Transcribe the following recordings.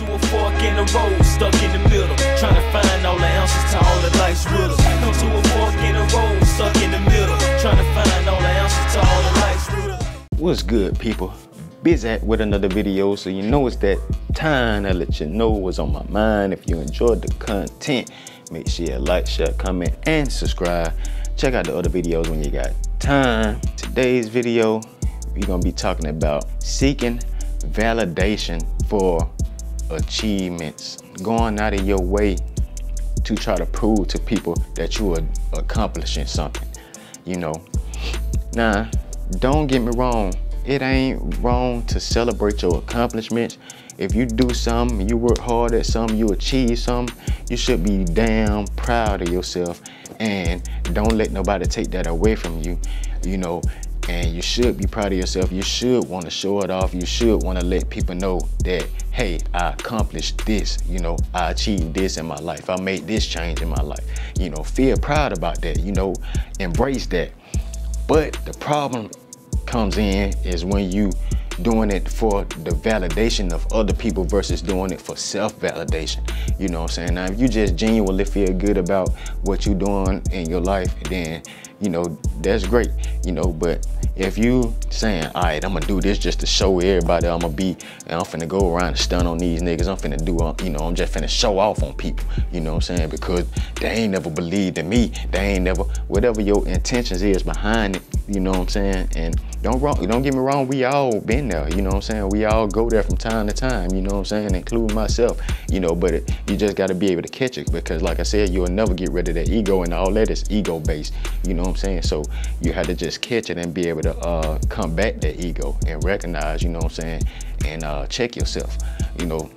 to a fork in the road, stuck in the middle. Trying to find all the answers to all the life's riddles. Come to a fork in the road, stuck in the middle. Trying to find all the answers to all the life's riddles. What's good, people? Busy with another video, so you know it's that time to let you know what's on my mind. If you enjoyed the content, make sure you like, share, comment, and subscribe. Check out the other videos when you got time. Today's video, we're gonna be talking about seeking validation for achievements, going out of your way to try to prove to people that you are accomplishing something, you know. Now, don't get me wrong, it ain't wrong to celebrate your accomplishments. If you do something, you work hard at something, you achieve something, you should be damn proud of yourself and don't let nobody take that away from you, you know. And you should be proud of yourself. You should want to show it off. You should want to let people know that, hey, I accomplished this. You know, I achieved this in my life. I made this change in my life. You know, feel proud about that. You know, embrace that. But the problem comes in is when you doing it for the validation of other people versus doing it for self-validation. You know what I'm saying? Now, if you just genuinely feel good about what you're doing in your life, then, you know, that's great, you know, but if you saying, all right, I'm gonna do this just to show everybody I'm gonna be, and I'm finna go around and stun on these niggas, I'm finna do, uh, you know, I'm just finna show off on people, you know what I'm saying? Because they ain't never believed in me, they ain't never, whatever your intentions is behind it, you know what I'm saying? And don't wrong, don't get me wrong, we all been there, you know what I'm saying? We all go there from time to time, you know what I'm saying? Including myself, you know, but it, you just gotta be able to catch it because like I said, you'll never get rid of that ego and all that is ego based, you know what I'm saying? So you had to just catch it and be able to uh, combat that ego and recognize, you know what I'm saying? And uh, check yourself, you know,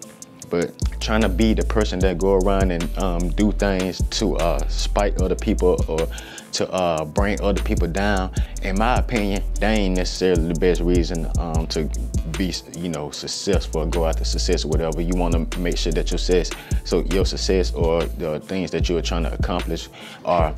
but trying to be the person that go around and um, do things to uh, spite other people or to uh, bring other people down, in my opinion, that ain't necessarily the best reason um, to be, you know, successful go after success or whatever. You want to make sure that your success, so your success or the things that you're trying to accomplish are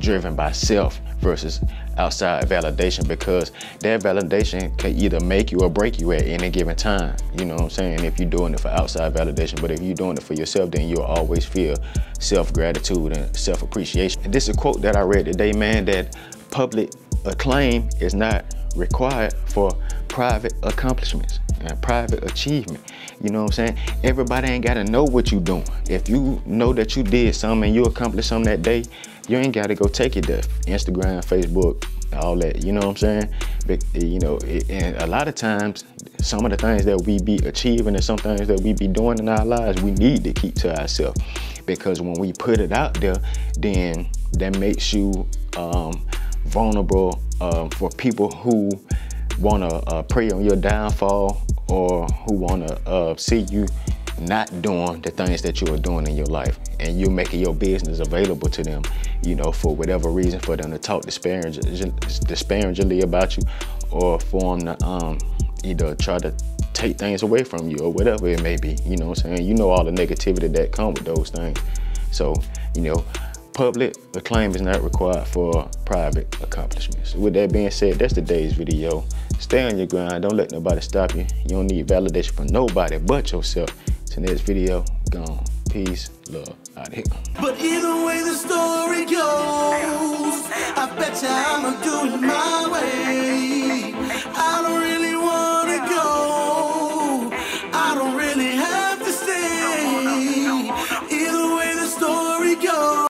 driven by self versus outside validation because that validation can either make you or break you at any given time. You know what I'm saying? If you're doing it for outside validation, but if you're doing it for yourself, then you'll always feel self-gratitude and self-appreciation. And this is a quote that I read today, man, that public acclaim is not required for private accomplishments and private achievement. You know what I'm saying? Everybody ain't gotta know what you doing. If you know that you did something and you accomplished something that day, you ain't gotta go take it to Instagram, Facebook, all that. You know what I'm saying? But, you know, it, and a lot of times, some of the things that we be achieving and some things that we be doing in our lives, we need to keep to ourselves. Because when we put it out there, then that makes you um, vulnerable um, for people who want to uh, prey on your downfall or who want to uh, see you not doing the things that you are doing in your life and you're making your business available to them, you know, for whatever reason, for them to talk disparagingly about you or for them to um, either try to take things away from you or whatever it may be, you know what I'm saying? You know all the negativity that come with those things. So, you know, public acclaim is not required for private accomplishments. With that being said, that's today's video. Stay on your grind. Don't let nobody stop you. You don't need validation from nobody but yourself. Till next video, gone. Peace, love, out here.